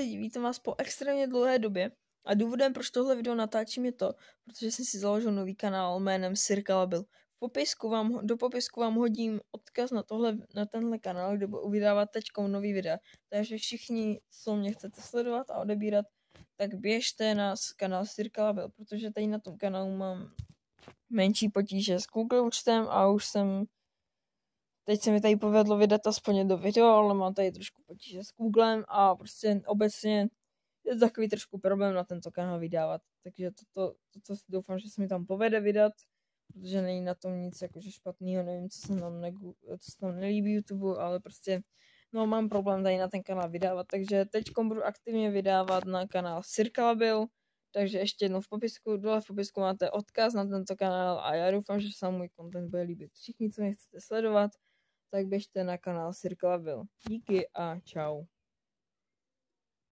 lidi, vítám vás po extrémně dlouhé době a důvodem, proč tohle video natáčím je to, protože jsem si založil nový kanál jménem Circalabil. V popisku vám, do popisku vám hodím odkaz na, tohle, na tenhle kanál, kde budu vydávat teď nový videa. Takže všichni, co mě chcete sledovat a odebírat, tak běžte na kanál Circalabil, protože tady na tom kanálu mám menší potíže s Google účtem a už jsem Teď se mi tady povedlo vydat aspoň do video, ale mám tady trošku potíže s Googlem a prostě obecně je takový trošku problém na tento kanál vydávat. Takže toto, toto doufám, že se mi tam povede vydat, protože není na tom nic jakože špatného, nevím, co se nám, negu, co se nám nelíbí YouTube, ale prostě no mám problém tady na ten kanál vydávat, takže teď budu aktivně vydávat na kanál Circalabil, takže ještě jednou v popisku, dole v popisku máte odkaz na tento kanál a já doufám, že se vám můj content bude líbit. Všichni, co mě chcete sledovat, tak běžte na kanál Circlaville. Díky a čau.